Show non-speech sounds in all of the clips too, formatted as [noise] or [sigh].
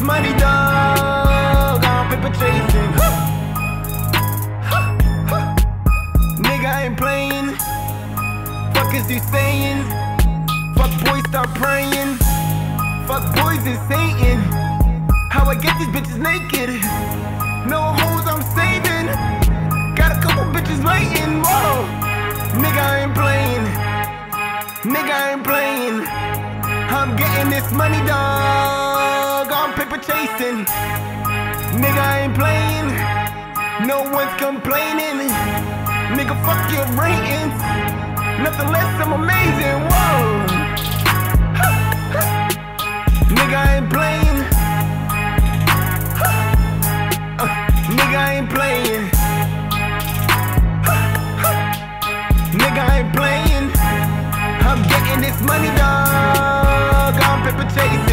money, dog. I'm paper chasing. Nigga, I ain't playing. Fuck is you saying? Fuck boys, start praying. Fuck boys and Satan. How I get these bitches naked? No hoes, I'm saving. Got a couple bitches waiting. Whoa, nigga, I ain't playing. Nigga, I ain't playing. I'm getting this money, dog. I'm paper chasing. Nigga, I ain't playing. No one's complaining. Nigga, fuck your ratings. Nothing less, I'm amazing. Whoa. [laughs] Nigga, I ain't playing. [laughs] Uh, nigga, I ain't playing. [laughs] Nigga, I ain't playing. I'm getting this money, dog. I'm paper chasing.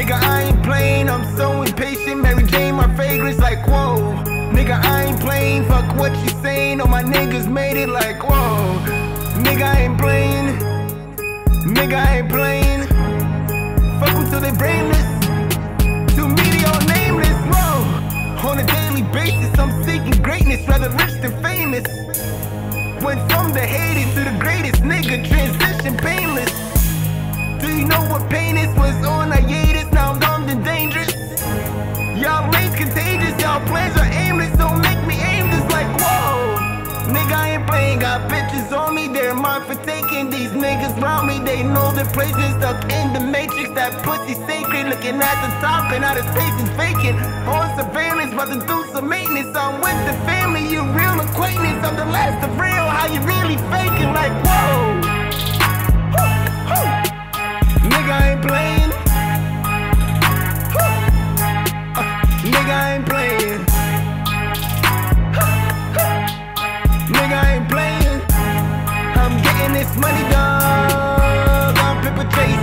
Nigga, I ain't playing. I'm so impatient. Mary Jane, my fragrance, like whoa. Nigga, I ain't playing. Fuck what you saying. All my niggas made it, like whoa. Nigga, I ain't playing. Nigga, I ain't playing. Fuck them till they brainless. Too many all nameless, whoa. On a daily basis, I'm seeking greatness, rather rich than famous. Went from the haters to the greatest nigga, transition painless. Do you know what pain is? Was on hiatus, now is on me, they're mine for taking these niggas round me. They know their place is stuck in the matrix. That pussy sacred, looking at the top and out of space is vacant. On surveillance, about to do some maintenance. I'm with the family, you real acquaintance. I'm the last of real, how you really faking? Like, whoa. Woo. Nigga, I ain't playing. Uh, nigga, I ain't playing. Nigga, I ain't playing this money dog. I'm paper chasing.